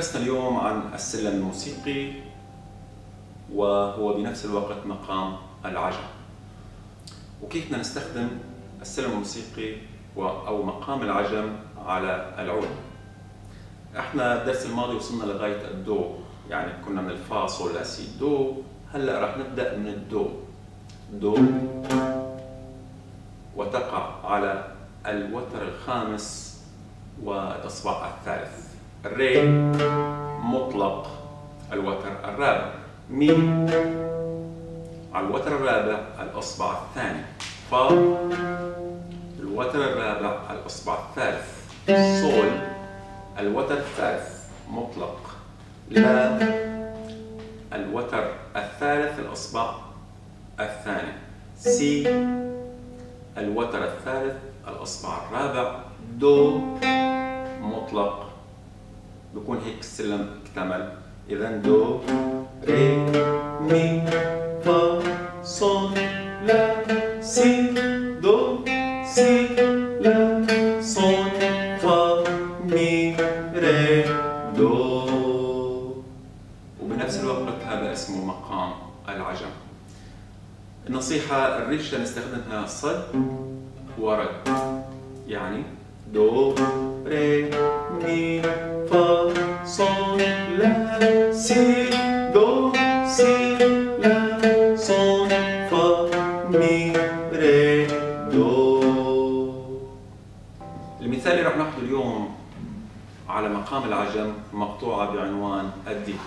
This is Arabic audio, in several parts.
درسنا اليوم عن السلم الموسيقي وهو بنفس الوقت مقام العجم وكيف بدنا نستخدم السلم الموسيقي أو مقام العجم على العود؟ إحنا الدرس الماضي وصلنا لغاية الدو يعني كنا من الفا صول سي دو هلأ راح نبدأ من الدو. دو وتقع على الوتر الخامس والإصبع الثالث. الري مطلق الوتر الرابع. مي على الوتر الرابع الأصبع الثاني. فا الوتر الرابع الأصبع الثالث. صول الوتر الثالث مطلق. لا الوتر الثالث الأصبع الثاني. سي الوتر الثالث الأصبع الرابع. دو مطلق. بكون هيك السلم اكتمل. اذا دو ري مي فا صول لا سي دو سي لا صول فا مي ري دو. وبنفس الوقت هذا اسمه مقام العجم. النصيحة الريشة نستخدمها صد ورد يعني دو ري مي فا صول لا سي دو سي لا صول فا مي ري دو المثال اللي رح ناخذه اليوم على مقام العجم مقطوعة بعنوان الديك.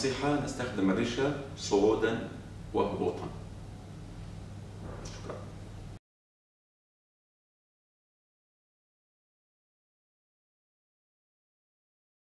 نصيحة نستخدم الريشة صعودا وهبوطا.